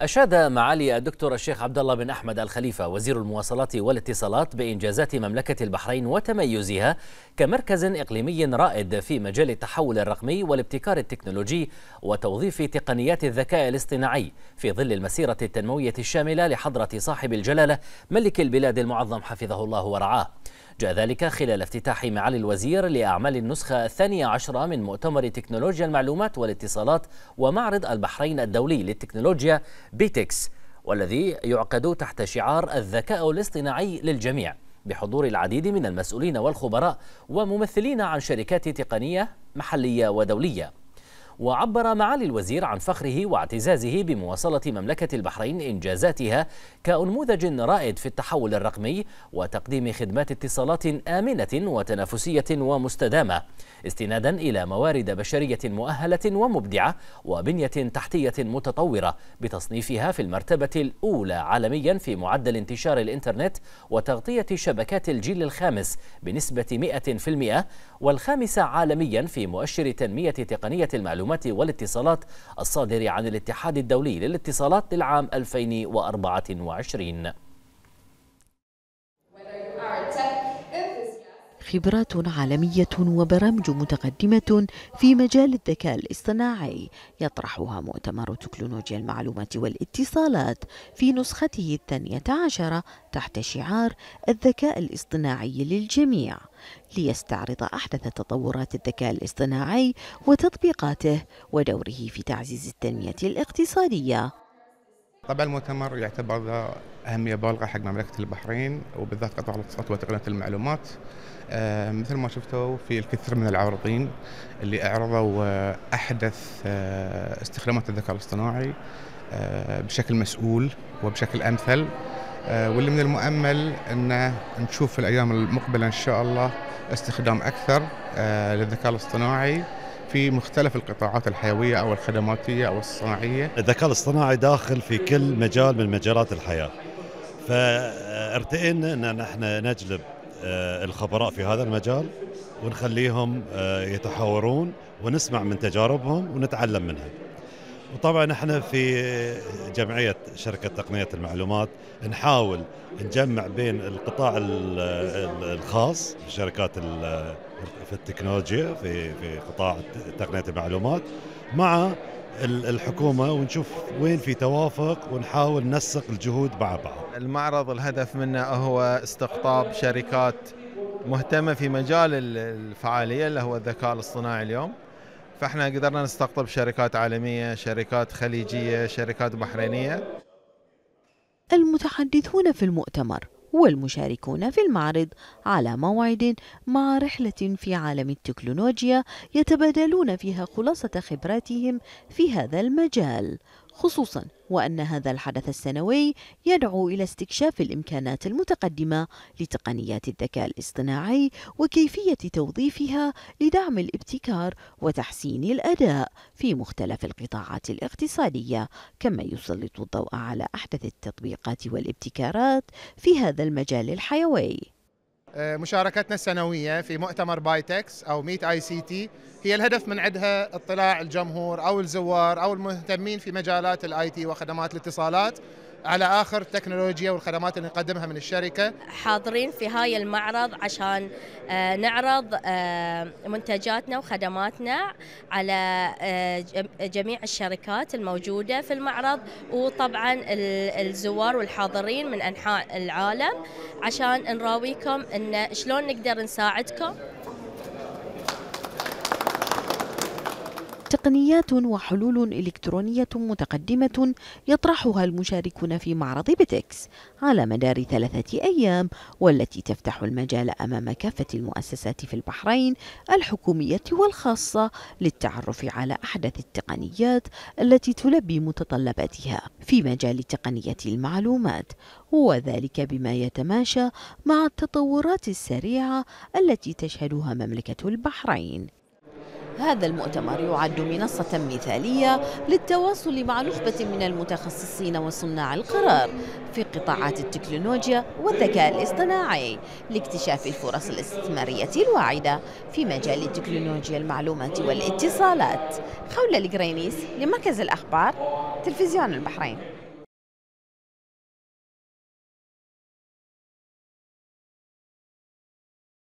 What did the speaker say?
أشاد معالي الدكتور الشيخ عبد الله بن أحمد الخليفة وزير المواصلات والاتصالات بإنجازات مملكة البحرين وتميزها كمركز إقليمي رائد في مجال التحول الرقمي والابتكار التكنولوجي وتوظيف تقنيات الذكاء الاصطناعي في ظل المسيرة التنموية الشاملة لحضرة صاحب الجلالة ملك البلاد المعظم حفظه الله ورعاه. جاء ذلك خلال افتتاح معالي الوزير لأعمال النسخة الثانية عشرة من مؤتمر تكنولوجيا المعلومات والاتصالات ومعرض البحرين الدولي للتكنولوجيا بيتكس والذي يعقد تحت شعار الذكاء الاصطناعي للجميع بحضور العديد من المسؤولين والخبراء وممثلين عن شركات تقنية محلية ودولية. وعبر معالي الوزير عن فخره واعتزازه بمواصلة مملكة البحرين إنجازاتها كأنموذج رائد في التحول الرقمي وتقديم خدمات اتصالات آمنة وتنافسية ومستدامة استنادا إلى موارد بشرية مؤهلة ومبدعة وبنية تحتية متطورة بتصنيفها في المرتبة الأولى عالميا في معدل انتشار الإنترنت وتغطية شبكات الجيل الخامس بنسبة 100% والخامسة عالميا في مؤشر تنمية تقنية المعلومات والاتصالات الصادر عن الاتحاد الدولي للاتصالات للعام 2024 خبرات عالمية وبرامج متقدمة في مجال الذكاء الاصطناعي. يطرحها مؤتمر تكنولوجيا المعلومات والاتصالات في نسخته الثانية عشرة تحت شعار الذكاء الاصطناعي للجميع ليستعرض أحدث تطورات الذكاء الاصطناعي وتطبيقاته ودوره في تعزيز التنمية الاقتصادية. طبعا المؤتمر يعتبر ذا أهمية بالغة حق مملكة البحرين وبالذات قطاع الاتصالات وتقنية المعلومات. آه مثل ما شفتوا في الكثير من العارضين اللي أعرضوا آه أحدث آه استخدامات الذكاء الاصطناعي بشكل مسؤول وبشكل أمثل. واللي من المؤمل أن نشوف في الأيام المقبلة إن شاء الله استخدام أكثر للذكاء الاصطناعي. في مختلف القطاعات الحيوية أو الخدماتية أو الصناعية. الذكاء الاصطناعي داخل في كل مجال من مجالات الحياة. فارتئينا إن نحن نجلب الخبراء في هذا المجال ونخليهم يتحاورون ونسمع من تجاربهم ونتعلم منها. وطبعا إحنا في جمعية شركة تقنية المعلومات نحاول نجمع بين القطاع الخاص شركات في التكنولوجيا في في قطاع تقنية المعلومات مع الحكومة ونشوف وين في توافق ونحاول ننسق الجهود مع بعض. المعرض الهدف منه هو استقطاب شركات مهتمة في مجال الفعالية اللي هو الذكاء الاصطناعي اليوم. فاحنا قدرنا نستقطب شركات عالمية، شركات خليجية، شركات بحرينية. المتحدثون في المؤتمر والمشاركون في المعرض على موعد مع رحلة في عالم التكنولوجيا يتبادلون فيها خلاصة خبراتهم في هذا المجال خصوصا وأن هذا الحدث السنوي يدعو إلى استكشاف الإمكانات المتقدمة لتقنيات الذكاء الاصطناعي وكيفية توظيفها لدعم الابتكار وتحسين الأداء في مختلف القطاعات الاقتصادية كما يسلط الضوء على أحدث التطبيقات والابتكارات في هذا المجال الحيوي. مشاركتنا السنوية في مؤتمر BITEX أو MEET ICT. هي الهدف من عندها اطلاع الجمهور أو الزوار أو المهتمين في مجالات ال IT وخدمات الاتصالات. على آخر التكنولوجيا والخدمات اللي نقدمها من الشركة. حاضرين في هاي المعرض عشان نعرض منتجاتنا وخدماتنا على جميع الشركات الموجودة في المعرض وطبعا الزوار والحاضرين من أنحاء العالم عشان نراويكم إن شلون نقدر نساعدكم تقنيات وحلول إلكترونية متقدمة يطرحها المشاركون في معرض بيتكس على مدار ثلاثة أيام والتي تفتح المجال أمام كافة المؤسسات في البحرين الحكومية والخاصة للتعرف على أحدث التقنيات التي تلبي متطلباتها في مجال تقنية المعلومات وذلك بما يتماشى مع التطورات السريعة التي تشهدها مملكة البحرين. هذا المؤتمر يعد منصة مثالية للتواصل مع نخبة من المتخصصين وصناع القرار في قطاعات التكنولوجيا والذكاء الاصطناعي لاكتشاف الفرص الاستثمارية الواعدة في مجال تكنولوجيا المعلومات والاتصالات. خولة القرينيس لمركز الأخبار تلفزيون البحرين.